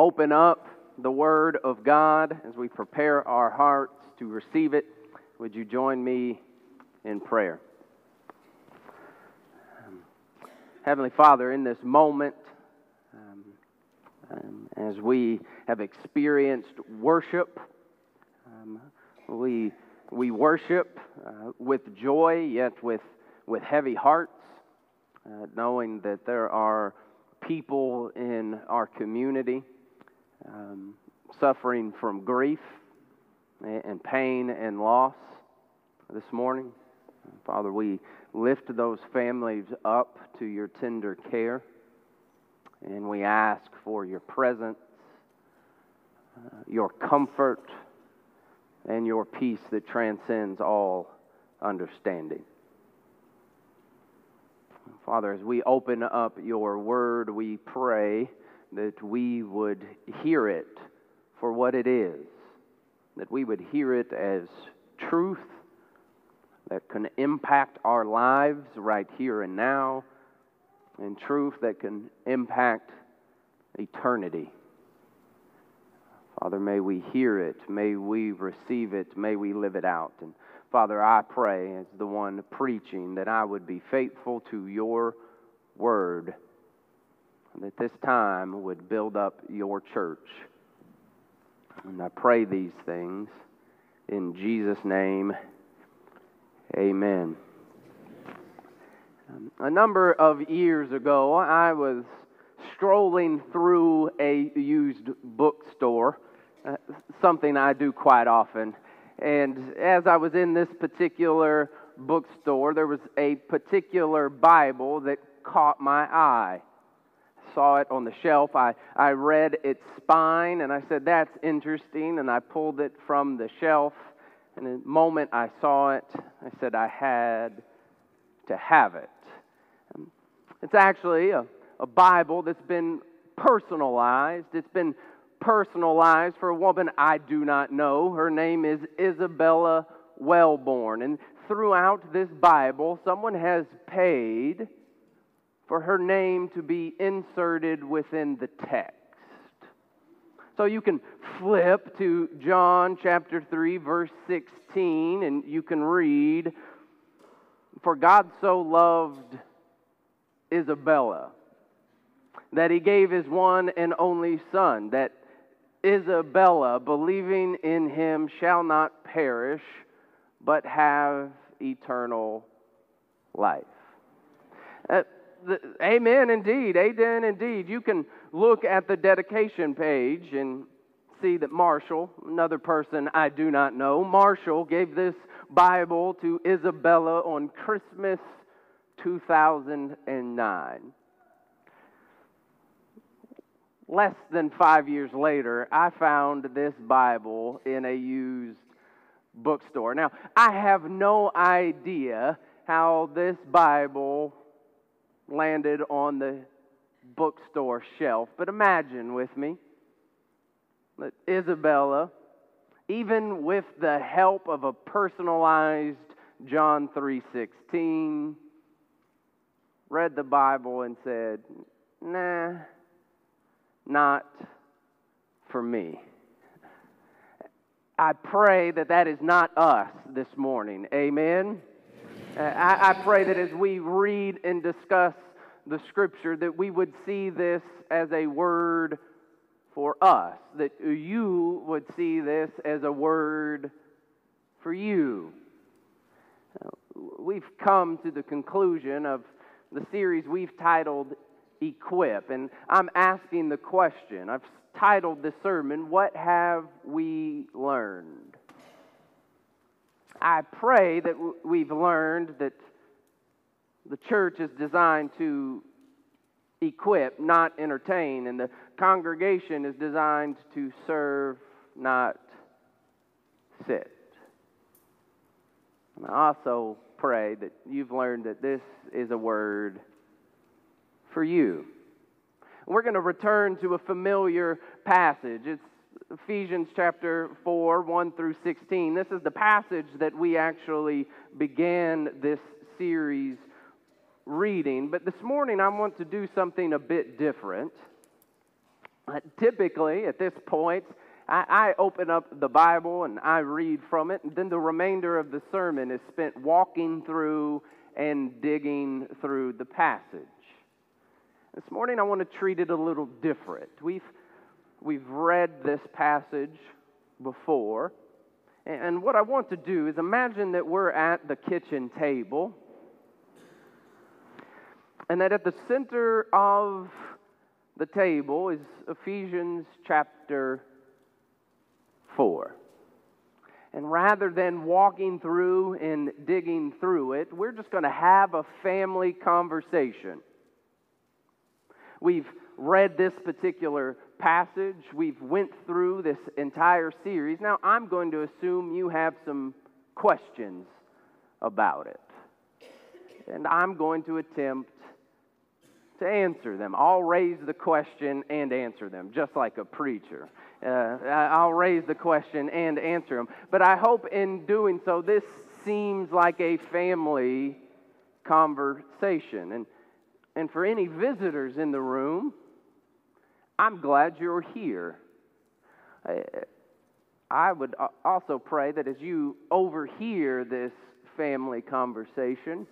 open up the Word of God, as we prepare our hearts to receive it, would you join me in prayer? Um, Heavenly Father, in this moment, um, um, as we have experienced worship, um, we, we worship uh, with joy, yet with, with heavy hearts, uh, knowing that there are people in our community um, suffering from grief and pain and loss this morning. Father, we lift those families up to your tender care and we ask for your presence, uh, your comfort, and your peace that transcends all understanding. Father, as we open up your word, we pray that we would hear it for what it is, that we would hear it as truth that can impact our lives right here and now, and truth that can impact eternity. Father, may we hear it, may we receive it, may we live it out. And Father, I pray as the one preaching that I would be faithful to your word, that this time would build up your church. And I pray these things in Jesus' name. Amen. Um, a number of years ago, I was strolling through a used bookstore, uh, something I do quite often. And as I was in this particular bookstore, there was a particular Bible that caught my eye. Saw it on the shelf. I, I read its spine and I said, That's interesting. And I pulled it from the shelf. And the moment I saw it, I said, I had to have it. Um, it's actually a, a Bible that's been personalized. It's been personalized for a woman I do not know. Her name is Isabella Wellborn. And throughout this Bible, someone has paid for her name to be inserted within the text. So you can flip to John chapter 3, verse 16, and you can read, For God so loved Isabella that he gave his one and only Son, that Isabella, believing in him, shall not perish, but have eternal life. The, amen, indeed. Amen, indeed. You can look at the dedication page and see that Marshall, another person I do not know, Marshall gave this Bible to Isabella on Christmas 2009 less than five years later, I found this Bible in a used bookstore. Now, I have no idea how this Bible landed on the bookstore shelf, but imagine with me that Isabella, even with the help of a personalized John 3:16, read the Bible and said, "Nah, not for me. I pray that that is not us this morning. Amen. I, I pray that as we read and discuss the scripture, that we would see this as a word for us, that you would see this as a word for you. We've come to the conclusion of the series we've titled equip. And I'm asking the question. I've titled this sermon, What Have We Learned? I pray that we've learned that the church is designed to equip, not entertain, and the congregation is designed to serve, not sit. And I also pray that you've learned that this is a word for you. We're going to return to a familiar passage. It's Ephesians chapter 4, 1 through 16. This is the passage that we actually began this series reading. But this morning I want to do something a bit different. Uh, typically, at this point, I, I open up the Bible and I read from it, and then the remainder of the sermon is spent walking through and digging through the passage. This morning, I want to treat it a little different. We've, we've read this passage before, and what I want to do is imagine that we're at the kitchen table, and that at the center of the table is Ephesians chapter 4. And rather than walking through and digging through it, we're just going to have a family conversation. We've read this particular passage. We've went through this entire series. Now, I'm going to assume you have some questions about it. And I'm going to attempt to answer them. I'll raise the question and answer them, just like a preacher. Uh, I'll raise the question and answer them. But I hope in doing so, this seems like a family conversation. And, and for any visitors in the room, I'm glad you're here. I would also pray that as you overhear this family conversation,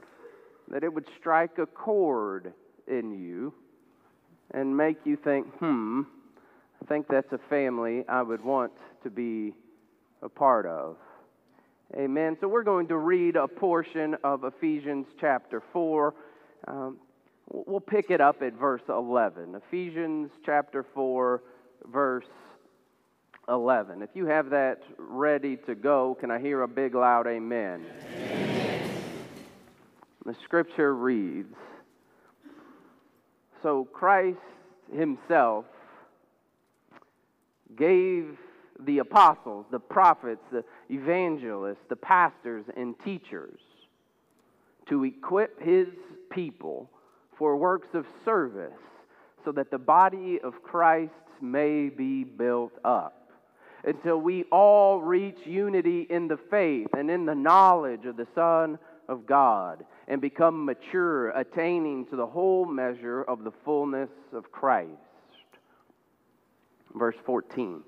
that it would strike a chord in you and make you think, hmm, I think that's a family I would want to be a part of. Amen. So we're going to read a portion of Ephesians chapter 4. Um, we'll pick it up at verse 11. Ephesians chapter 4, verse 11. If you have that ready to go, can I hear a big loud amen? amen. The scripture reads so Christ Himself gave the apostles, the prophets, the evangelists, the pastors, and teachers to equip His people for works of service so that the body of Christ may be built up. Until we all reach unity in the faith and in the knowledge of the Son of God and become mature, attaining to the whole measure of the fullness of Christ. Verse 14.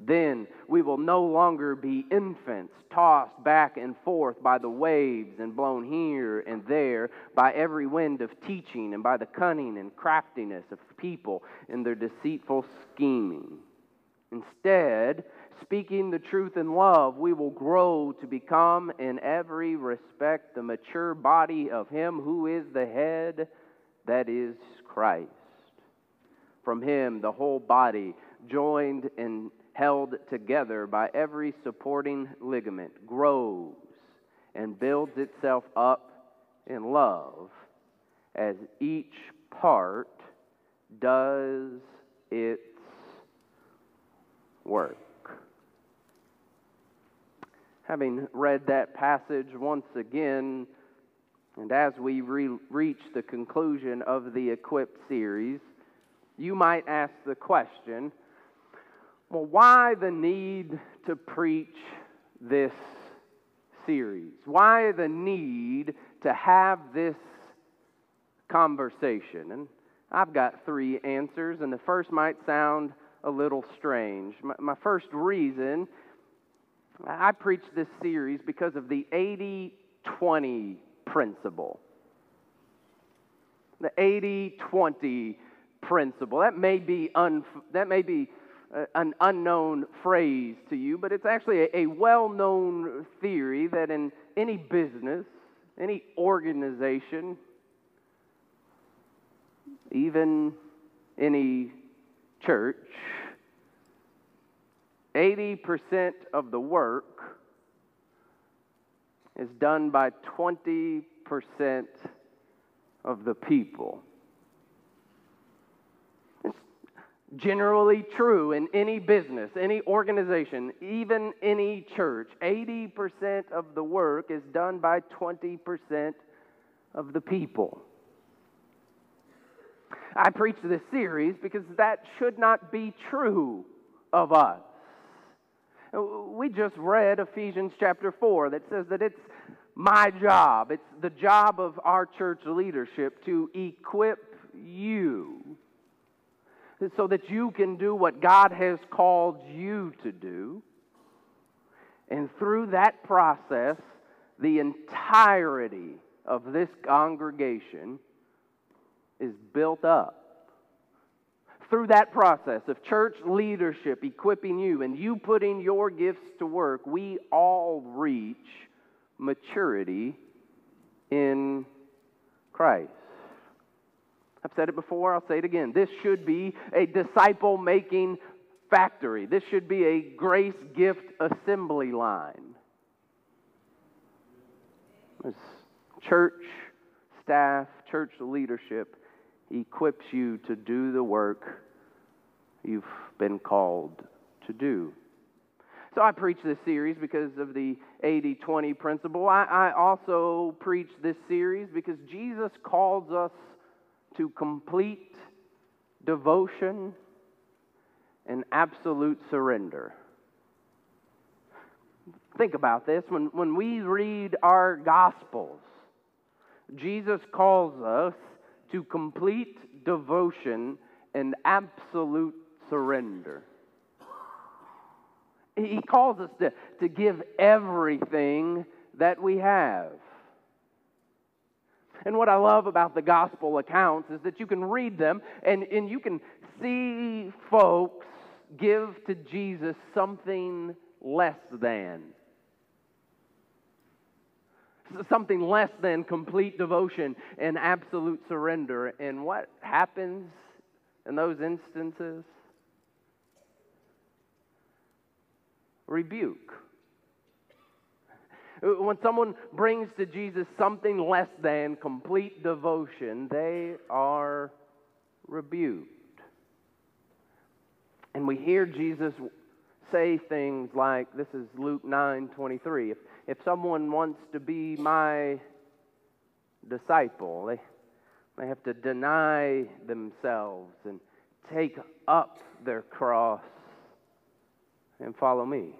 Then we will no longer be infants, tossed back and forth by the waves and blown here and there by every wind of teaching and by the cunning and craftiness of people in their deceitful scheming. Instead, speaking the truth in love, we will grow to become in every respect the mature body of Him who is the head, that is Christ. From Him, the whole body, joined and held together by every supporting ligament, grows and builds itself up in love as each part does its work having read that passage once again, and as we re- reach the conclusion of the Equipped series, you might ask the question well, why the need to preach this series? Why the need to have this conversation? And I've got three answers, and the first might sound a little strange. My, my first reason I preach this series because of the 80 20 principle. The 80 20 principle. That may be, un, that may be uh, an unknown phrase to you, but it's actually a, a well known theory that in any business, any organization, even any church, 80% of the work is done by 20% of the people. It's generally true in any business, any organization, even any church. 80% of the work is done by 20% of the people. I preach this series because that should not be true of us. Uh, we just read Ephesians chapter 4 that says that it's my job, it's the job of our church leadership to equip you so that you can do what God has called you to do. And through that process, the entirety of this congregation is built up. Through that process of church leadership equipping you and you putting your gifts to work, we all reach maturity in Christ. I've said it before, I'll say it again. This should be a disciple making factory. This should be a grace gift assembly line. As church staff, church leadership equips you to do the work you've been called to do. So I preach this series because of the 80 20 principle. I, I also preach this series because Jesus calls us to complete devotion and absolute surrender. Think about this. When, when we read our Gospels, Jesus calls us to complete devotion and absolute surrender. He calls us to, to give everything that we have. And what I love about the gospel accounts is that you can read them and, and you can see folks give to Jesus something less than. Something less than complete devotion and absolute surrender. And what happens in those instances? Rebuke. When someone brings to Jesus something less than complete devotion, they are rebuked. And we hear Jesus say things like this is Luke 9 23. If, if someone wants to be my disciple, they, they have to deny themselves and take up their cross and follow me.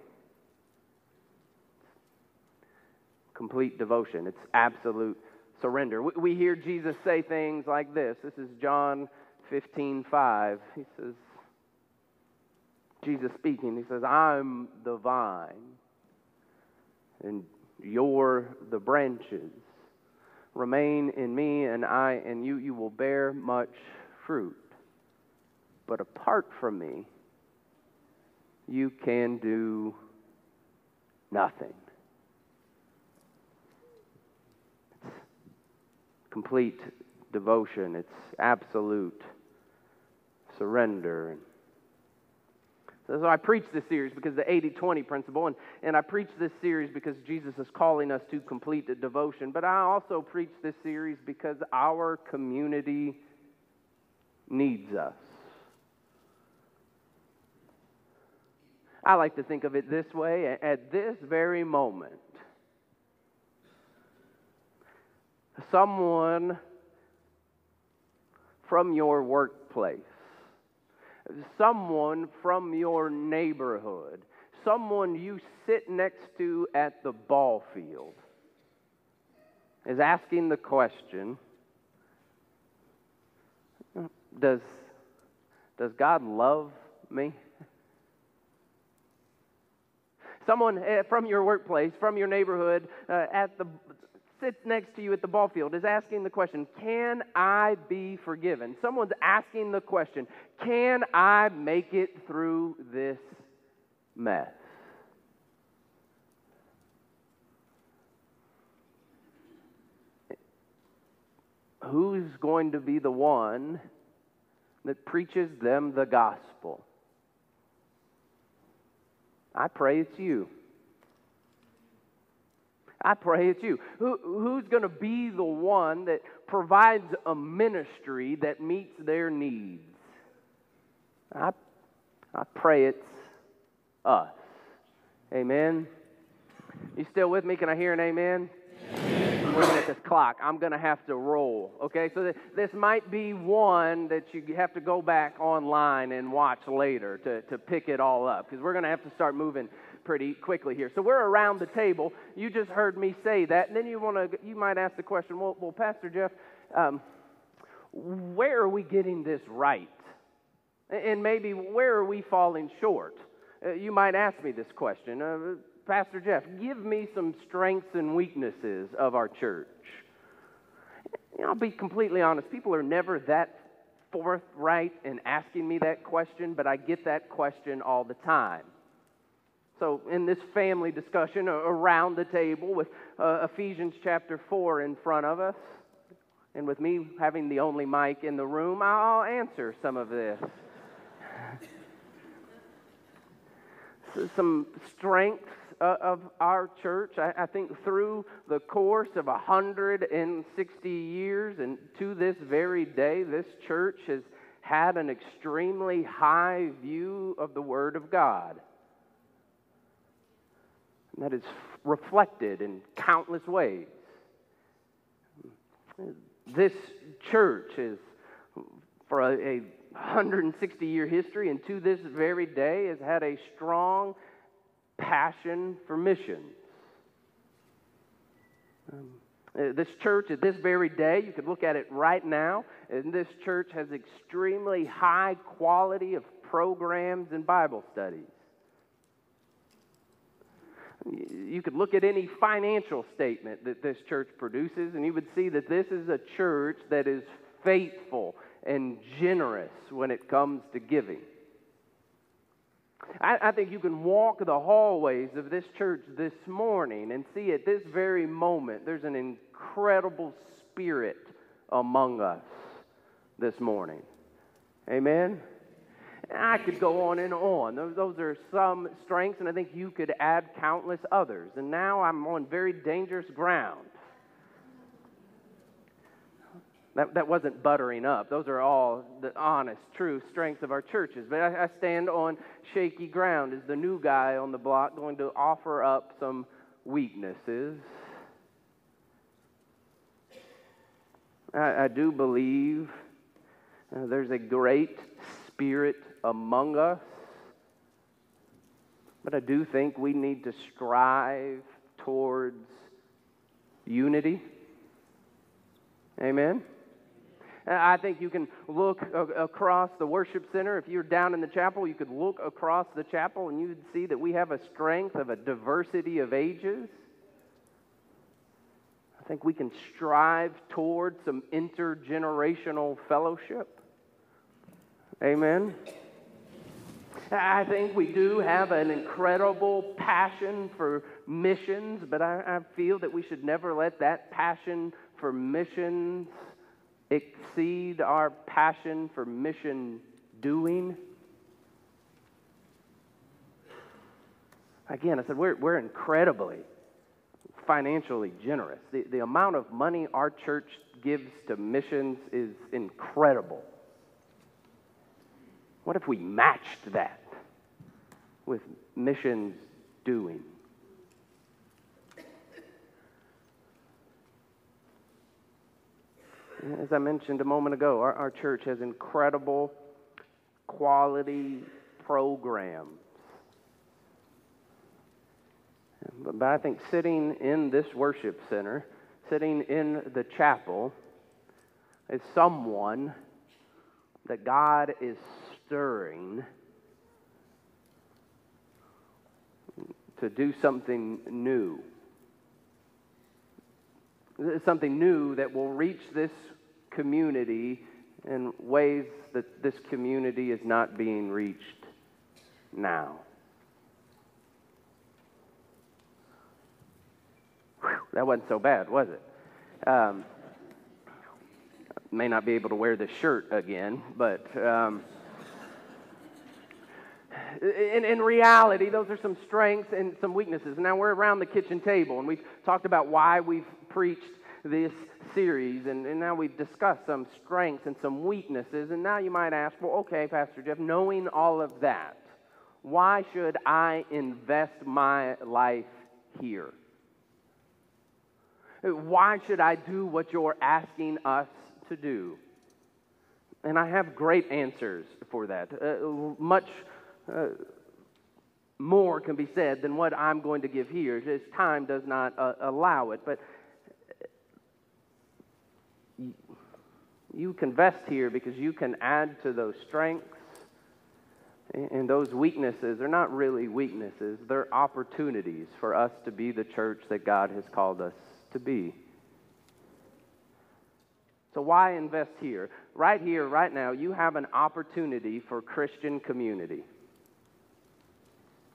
Complete devotion, it's absolute surrender. We, we hear Jesus say things like this. This is John 15 5. He says, Jesus speaking, he says, I'm the vine, and you're the branches. Remain in me, and I and you, you will bear much fruit. But apart from me, you can do nothing. It's complete devotion, it's absolute surrender. So I preach this series because the 80 20 principle, and, and I preach this series because Jesus is calling us to complete the devotion. But I also preach this series because our community needs us. I like to think of it this way at this very moment, someone from your workplace someone from your neighborhood, someone you sit next to at the ball field, is asking the question Does, does God love me? Someone eh, from your workplace, from your neighborhood, uh, at the sits next to you at the ball field is asking the question, Can I be forgiven? Someone's asking the question, Can I make it through this mess? Who's going to be the one that preaches them the gospel? I pray it's you. I pray it's you. Who, who's going to be the one that provides a ministry that meets their needs? I, I pray it's us. Amen. You still with me? Can I hear an amen? amen. Looking at this clock, I'm going to have to roll. Okay, so th- this might be one that you have to go back online and watch later to, to pick it all up because we're going to have to start moving pretty quickly here. So we're around the table. You just heard me say that, and then you want to you might ask the question, well, well Pastor Jeff, um, where are we getting this right? And maybe where are we falling short? Uh, you might ask me this question uh, Pastor Jeff, give me some strengths and weaknesses of our church. Know, I'll be completely honest, people are never that forthright in asking me that question, but I get that question all the time. So, in this family discussion around the table with uh, Ephesians chapter 4 in front of us, and with me having the only mic in the room, I'll answer some of this. some strengths uh, of our church. I, I, think through the course of 160 years and to this very day, this church has had an extremely high view of the Word of God. That is reflected in countless ways. This church is, for a, a 160 year history, and to this very day, has had a strong passion for missions. Um, this church at this very day, you could look at it right now, and this church has extremely high quality of programs and Bible studies. You could look at any financial statement that this church produces, and you would see that this is a church that is faithful and generous when it comes to giving. I, I, think you can walk the hallways of this church this morning and see at this very moment there's an incredible spirit among us this morning. Amen? I could go on and on. Those, those are some strengths, and I think you could add countless others. And now I'm on very dangerous ground. That, that wasn't buttering up. Those are all the honest, true strengths of our churches. But I, I stand on shaky ground. Is the new guy on the block going to offer up some weaknesses? I, I do believe uh, there's a great spirit among us. But I do think we need to strive towards unity. Amen? I think you can look across the worship center. If you're down in the chapel, you could look across the chapel and you would see that we have a strength of a diversity of ages. I think we can strive toward some intergenerational fellowship. Amen. I think we do have an incredible passion for missions, but I, I, feel that we should never let that passion for missions exceed our passion for mission doing. Again, I said we're, we're incredibly financially generous. The, the amount of money our church gives to missions is incredible. What if we matched that with missions doing? As I mentioned a moment ago, our, our church has incredible quality programs. But, I think sitting in this worship center, sitting in the chapel, is someone that God is stirring to do something new. Something new that will reach this community in ways that this community is not being reached now. Whew, that wasn't so bad, was it? Um, may not be able to wear this shirt again, but um, in, in reality, those are some strengths and some weaknesses. Now we're around the kitchen table, and we've talked about why we've preached this series, and, and now we've discussed some strengths and some weaknesses. And now you might ask, well, okay, Pastor Jeff, knowing all of that, why should I invest my life here? Why should I do what you're asking us to do? And I have great answers for that. Uh, much uh, more can be said than what I'm going to give here. This time does not uh, allow it. But you can invest here because you can add to those strengths And those weaknesses They're not really weaknesses, they're opportunities for us to be the church that God has called us to be. So, why invest here? Right here, right now, you have an opportunity for Christian community.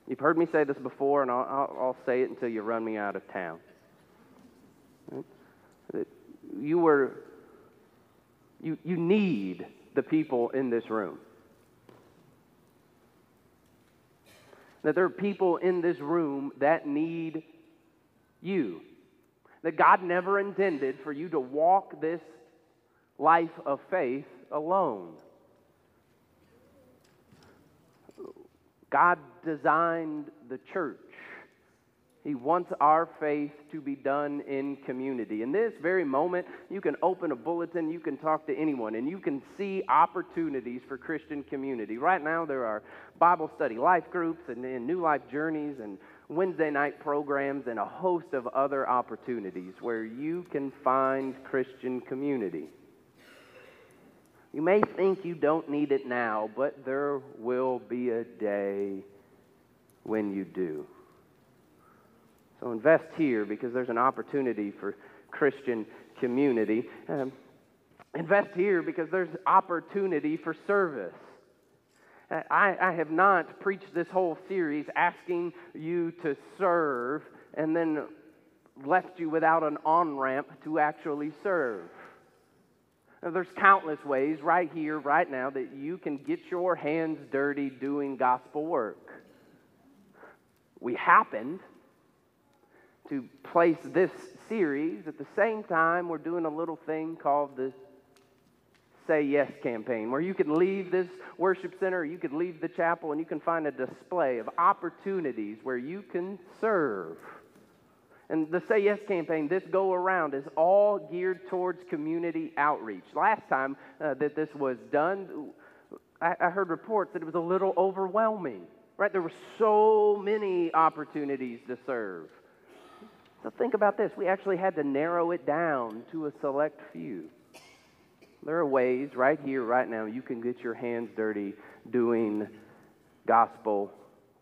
You've heard me say this before, and I'll, I'll, I'll say it until you run me out of town. You were, you, you need the people in this room. That there are people in this room that need you. That God never intended for you to walk this life of faith alone. God designed the church. He wants our faith to be done in community. In this very moment, you can open a bulletin, you can talk to anyone, and you can see opportunities for Christian community. Right now, there are Bible study life groups and, and New Life Journeys and Wednesday night programs and a host of other opportunities where you can find Christian community. You may think you don't need it now, but there will be a day when you do. So invest here because there's an opportunity for Christian community. Um, invest here because there's opportunity for service. I, I have not preached this whole series asking you to serve and then left you without an on ramp to actually serve. There's countless ways right here, right now, that you can get your hands dirty doing gospel work. We happened to place this series at the same time we're doing a little thing called the Say Yes campaign, where you can leave this worship center, you can leave the chapel, and you can find a display of opportunities where you can serve. And the Say Yes campaign, this go around, is all geared towards community outreach. Last time uh, that this was done, I, I heard reports that it was a little overwhelming, right? There were so many opportunities to serve. So think about this. We actually had to narrow it down to a select few. There are ways right here, right now, you can get your hands dirty doing gospel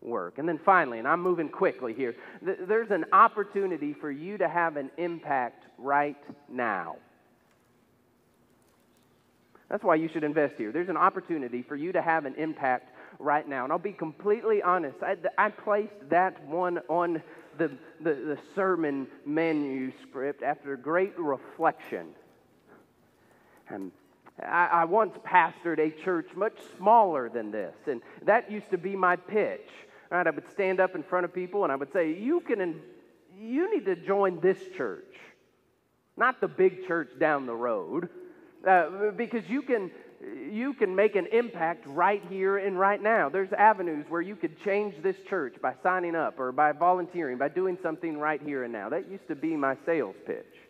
work. And then finally, and I'm moving quickly here, th- there's an opportunity for you to have an impact right now. That's why you should invest here. There's an opportunity for you to have an impact right now. And I'll be completely honest, I, I placed that one on the, the, the sermon manuscript after great reflection. And I, I once pastored a church much smaller than this, and that used to be my pitch. Right, I would stand up in front of people and I would say, "You can, you need to join this church, not the big church down the road, uh, because you can." You can make an impact right here and right now. There's avenues where you could change this church by signing up or by volunteering, by doing something right here and now. That used to be my sales pitch.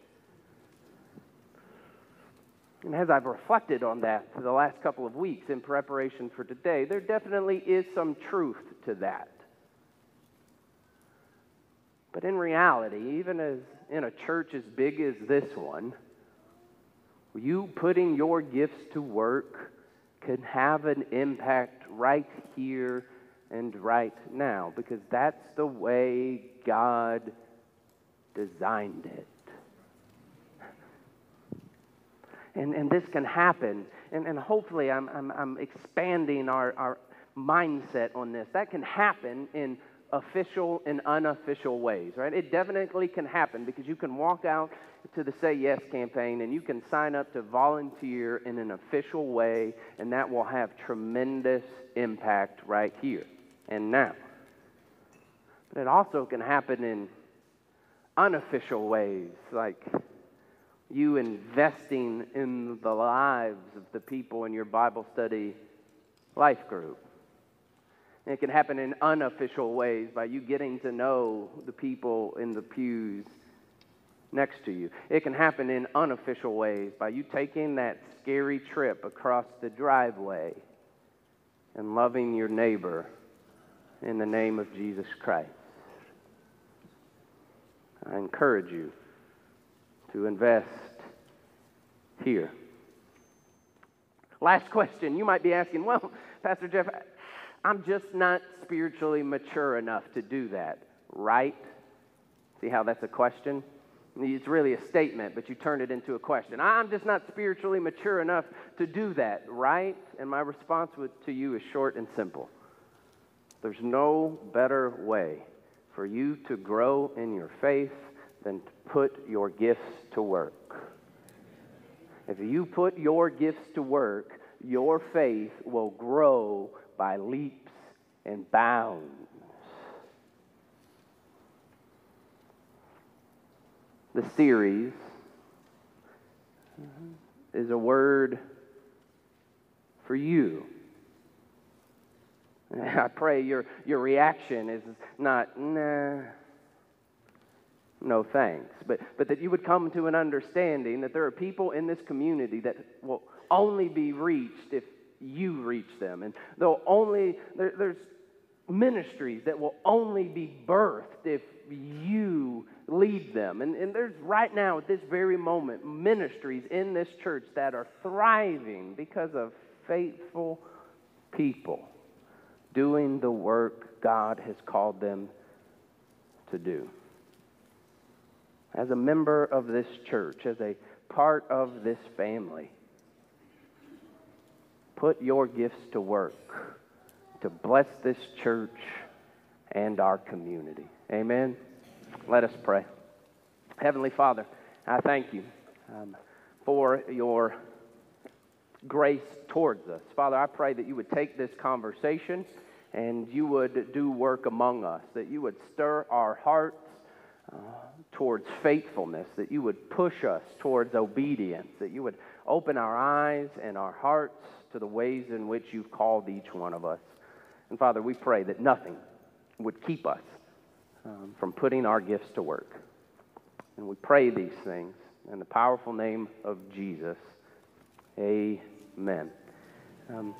And as I've reflected on that for the last couple of weeks in preparation for today, there definitely is some truth to that. But in reality, even as in a church as big as this one, you putting your gifts to work can have an impact right here and right now because that's the way God designed it. And, and this can happen, and, and hopefully I'm, I'm, I'm expanding our, our mindset on this. That can happen in official and unofficial ways, right? It definitely can happen because you can walk out to the Say Yes campaign and you can sign up to volunteer in an official way, and that will have tremendous impact right here and now. But it also can happen in unofficial ways, like you investing in the lives of the people in your Bible study life group. And it can happen in unofficial ways by you getting to know the people in the pews next to you. It can happen in unofficial ways by you taking that scary trip across the driveway and loving your neighbor in the name of Jesus Christ. I encourage you to invest here. Last question. You might be asking, well, Pastor Jeff, I'm just not spiritually mature enough to do that, right? See how that's a question? It's really a statement, but you turn it into a question. I'm just not spiritually mature enough to do that, right? And my response to you is short and simple. There's no better way for you to grow in your faith than to put your gifts to work. If you put your gifts to work, your faith will grow by leaps and bounds. The series is a word for you. I pray your, your reaction is not, nah, no thanks, but, but that you would come to an understanding that there are people in this community that will only be reached if you reach them. And they'll only, there, there's ministries that will only be birthed if you lead them. And, and there's right now, at this very moment, ministries in this church that are thriving because of faithful people doing the work God has called them to do. As a member of this church, as a part of this family, put your gifts to work to bless this church and our community. Amen. Let us pray. Heavenly Father, I thank you um, for your grace towards us. Father, I pray that you would take this conversation and you would do work among us, that you would stir our hearts uh, towards faithfulness, that you would push us towards obedience, that you would open our eyes and our hearts to the ways in which you've called each one of us. And Father, we pray that nothing would keep us um, from putting our gifts to work. And we pray these things in the powerful name of Jesus. Amen. Um,